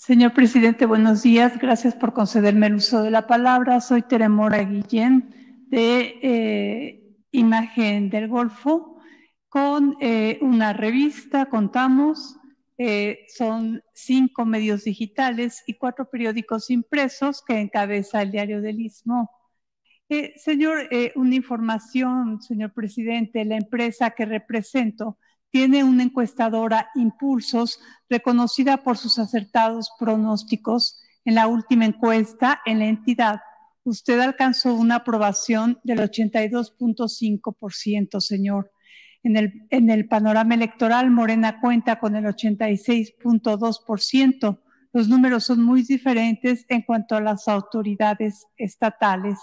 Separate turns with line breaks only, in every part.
Señor presidente, buenos días. Gracias por concederme el uso de la palabra. Soy Teremora Guillén de eh, Imagen del Golfo. Con eh, una revista contamos, eh, son cinco medios digitales y cuatro periódicos impresos que encabeza el diario del Istmo. señor, una información, señor presidente, la empresa que represento tiene una encuestadora Impulsos reconocida por sus acertados pronósticos. En la última encuesta en la entidad, usted alcanzó una aprobación del 82.5%, señor. En el, panorama electoral, Morena cuenta con el 86.2%. Los números son muy diferentes en cuanto a las autoridades estatales.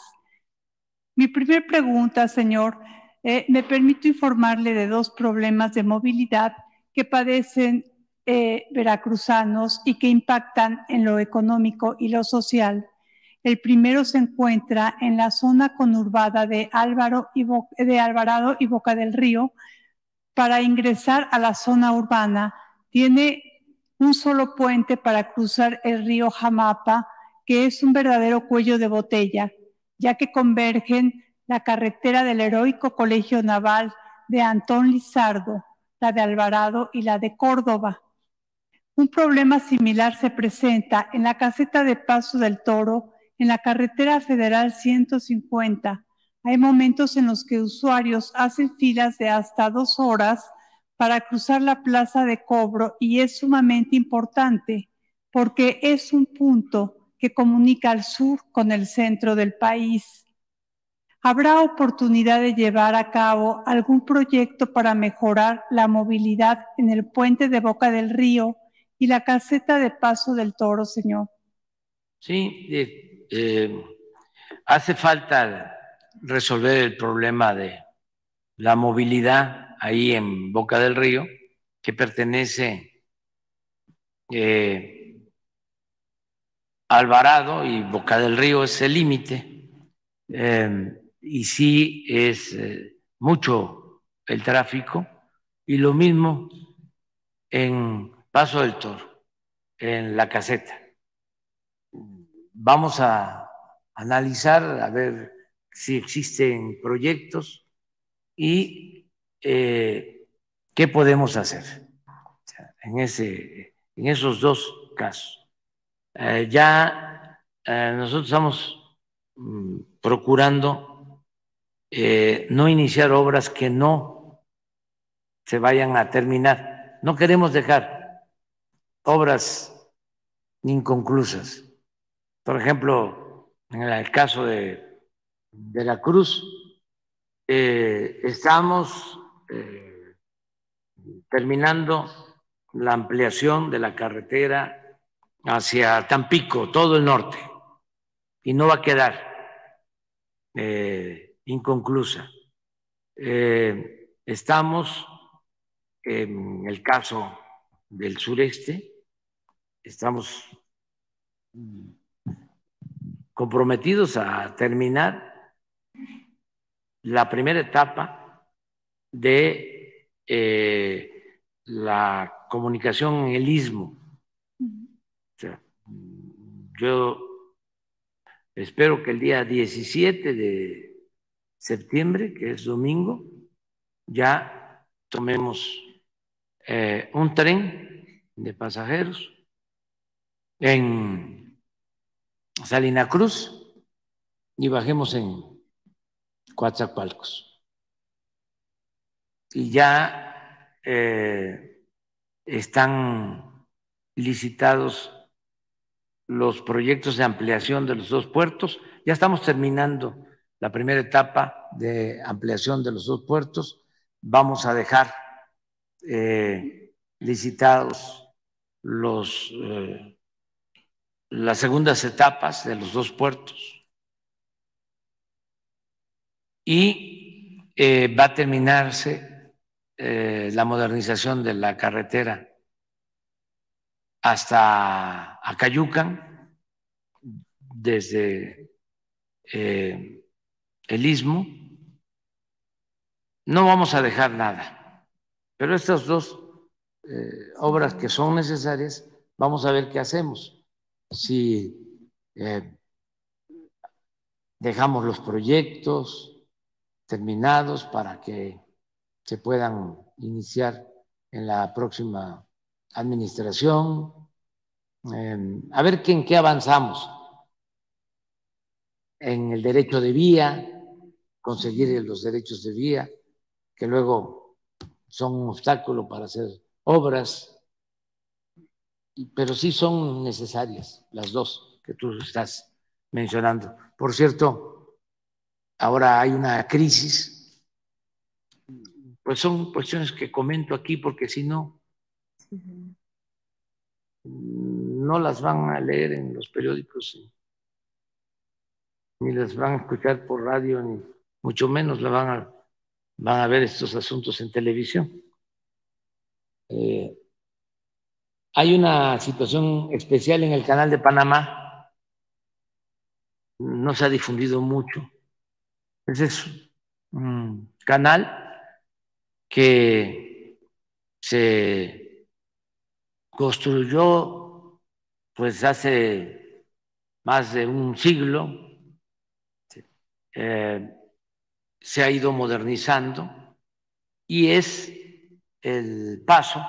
Mi primera pregunta, señor, eh, me permito informarle de dos problemas de movilidad que padecen eh, veracruzanos y que impactan en lo económico y lo social. El primero se encuentra en la zona conurbada de, Álvaro de Alvarado y Boca del Río. Para ingresar a la zona urbana, tiene un solo puente para cruzar el río Jamapa, que es un verdadero cuello de botella, ya que convergen la carretera del heroico Colegio Naval de Antón Lizardo, la de Alvarado y la de Córdoba. Un problema similar se presenta en la caseta de Paso del Toro, en la carretera federal 150. Hay momentos en los que usuarios hacen filas de hasta dos horas para cruzar la plaza de cobro y es sumamente importante porque es un punto que comunica al sur con el centro del país. ¿Habrá oportunidad de llevar a cabo algún proyecto para mejorar la movilidad en el puente de Boca del Río y la caseta de Paso del Toro, señor?
Sí, eh, eh, hace falta resolver el problema de la movilidad ahí en Boca del Río, que pertenece eh, Alvarado y Boca del Río es el límite y sí es eh, mucho el tráfico y lo mismo en Paso del Toro, en la caseta. Vamos a analizar, a ver si existen proyectos y eh, qué podemos hacer en, ese, en esos dos casos. Eh, ya nosotros estamos mm, procurando eh, no iniciar obras que no se vayan a terminar. No queremos dejar obras inconclusas. Por ejemplo, en el caso de, de la Cruz, eh, estamos eh, terminando la ampliación de la carretera hacia Tampico, todo el norte, y no va a quedar inconclusa. Eh, estamos en el caso del sureste, estamos comprometidos a terminar la primera etapa de eh, la comunicación en el istmo. yo espero que el día 17 de septiembre, que es domingo, ya tomemos eh, un tren de pasajeros en Salina Cruz y bajemos en Coatzacoalcos. Y ya eh, están licitados los proyectos de ampliación de los dos puertos. Ya estamos terminando la primera etapa de ampliación de los dos puertos. Vamos a dejar eh, licitados los, eh, las segundas etapas de los dos puertos. Y eh, va a terminarse la modernización de la carretera hasta Acayucan, desde el istmo, no vamos a dejar nada. Pero estas dos eh, obras que son necesarias vamos a ver qué hacemos. Si eh, dejamos los proyectos terminados para que se puedan iniciar en la próxima administración. Em, a ver en qué avanzamos. En el derecho de vía, conseguir los derechos de vía, que luego son un obstáculo para hacer obras, pero sí son necesarias las dos que tú estás mencionando. Por cierto, ahora hay una crisis, pues son cuestiones que comento aquí porque si no, no las van a leer en los periódicos, ni las van a escuchar por radio, ni mucho menos la van a, van a ver estos asuntos en televisión. Eh, hay una situación especial en el canal de Panamá, no se ha difundido mucho. Ese es un canal que se construyó pues hace más de un siglo, eh, se ha ido modernizando y es el paso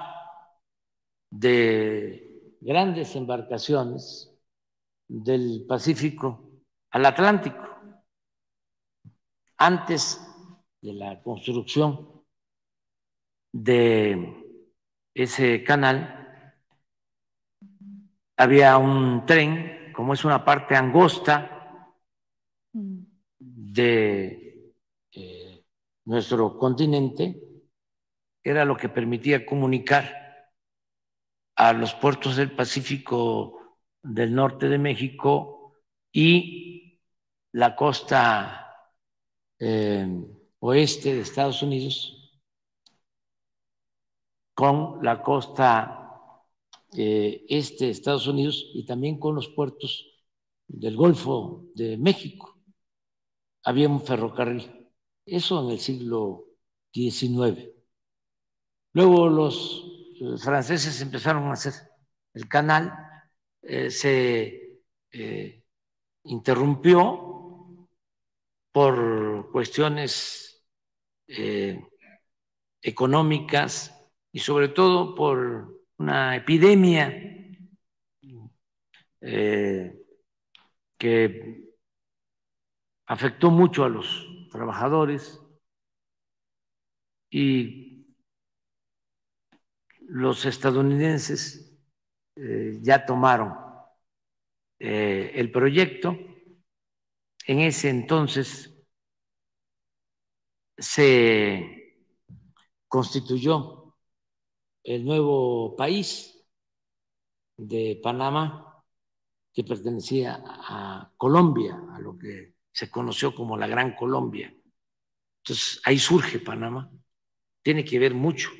de grandes embarcaciones del Pacífico al Atlántico. Antes de la construcción de ese canal, había un tren, como es una parte angosta de eh, nuestro continente, era lo que permitía comunicar a los puertos del Pacífico del norte de México y la costa eh, oeste de Estados Unidos con la costa eh, este de Estados Unidos y también con los puertos del Golfo de México. Había un ferrocarril. Eso en el siglo XIX. Luego los los franceses empezaron a hacer el canal, eh, se eh, interrumpió por cuestiones eh, económicas y sobre todo por una epidemia que afectó mucho a los trabajadores y los estadounidenses eh, ya tomaron eh, el proyecto. En ese entonces se constituyó el nuevo país de Panamá, que pertenecía a Colombia, a lo que se conoció como la Gran Colombia. Entonces, ahí surge Panamá. Tiene que ver mucho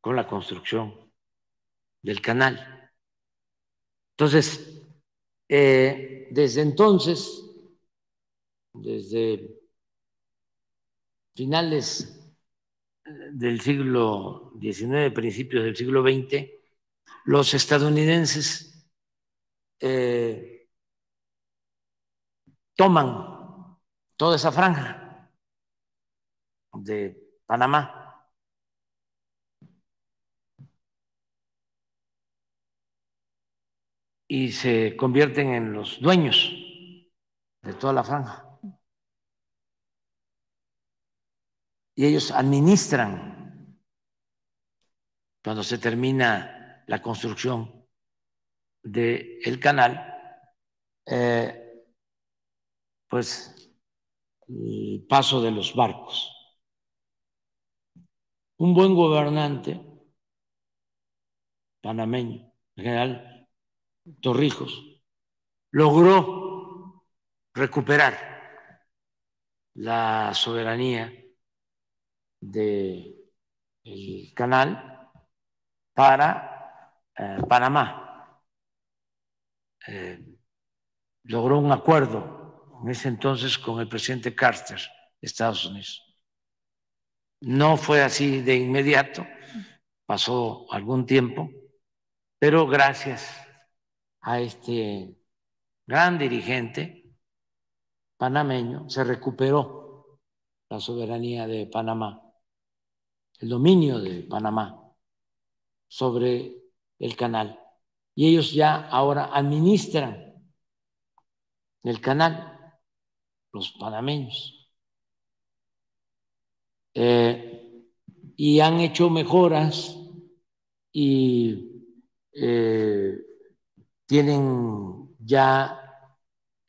con la construcción del canal. Entonces, eh, desde entonces, desde finales del siglo XIX, principios del siglo XX, los estadounidenses eh, toman toda esa franja de Panamá y se convierten en los dueños de toda la franja. Y ellos administran cuando se termina la construcción del canal, eh, pues el paso de los barcos. Un buen gobernante panameño, en general, Torrijos, logró recuperar la soberanía del canal para eh, Panamá. Eh, logró un acuerdo en ese entonces con el presidente Carter de Estados Unidos. No fue así de inmediato, pasó algún tiempo pero gracias a este gran dirigente panameño se recuperó la soberanía de Panamá, el dominio de Panamá sobre el canal. Y ellos ya ahora administran el canal, los panameños. Eh, y han hecho mejoras y eh, tienen ya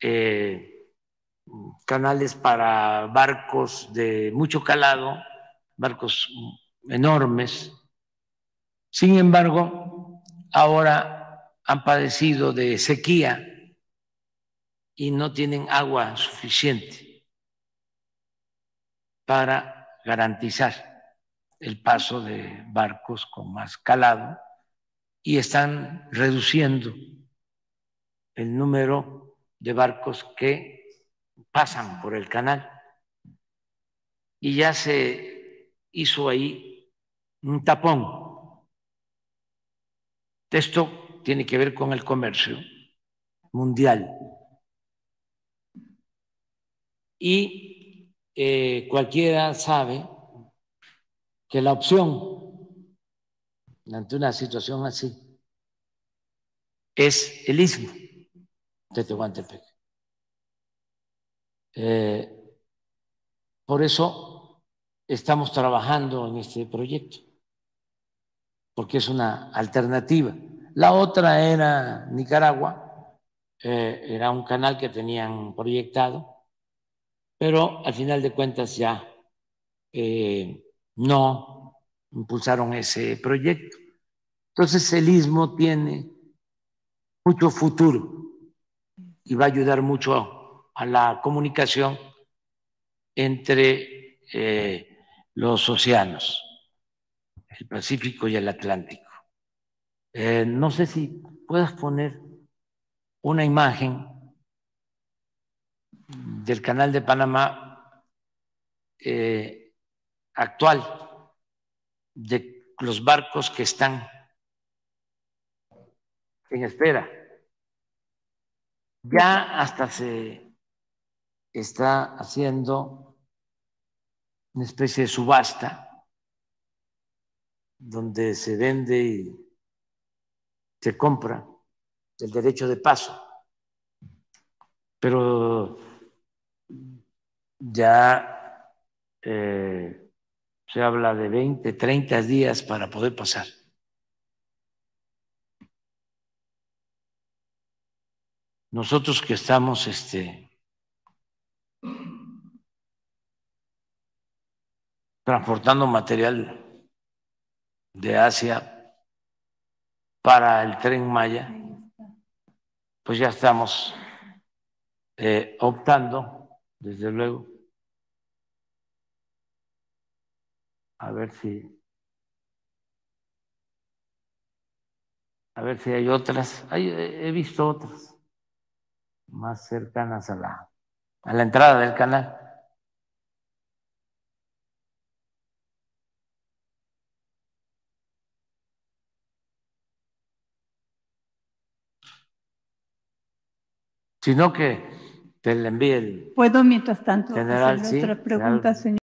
eh, canales para barcos de mucho calado, barcos enormes. Sin embargo, ahora han padecido de sequía y no tienen agua suficiente para garantizar el paso de barcos con más calado y están reduciendo el número de barcos que pasan por el canal. Y ya se hizo ahí un tapón. Esto tiene que ver con el comercio mundial. Y eh, cualquiera sabe que la opción ante una situación así es el istmo de Tehuantepec. Eh, por eso estamos trabajando en este proyecto, porque es una alternativa. La otra era Nicaragua, eh, era un canal que tenían proyectado, pero al final de cuentas ya eh, no impulsaron ese proyecto. Entonces el istmo tiene mucho futuro y va a ayudar mucho a la comunicación entre eh, los océanos, el Pacífico y el Atlántico. Eh, no sé si puedas poner una imagen del canal de Panamá eh, actual de los barcos que están en espera. Ya hasta se está haciendo una especie de subasta donde se vende y se compra el derecho de paso. Pero ya eh, se habla de 20, 30 días para poder pasar. Nosotros que estamos este, transportando material de Asia para el tren Maya, pues ya estamos eh, optando, desde luego, A ver si. A ver si hay otras. he visto otras más cercanas a la, a la entrada del canal. Sino que te le envíe el.
Puedo, mientras tanto,
general,
hacer otra pregunta, señor.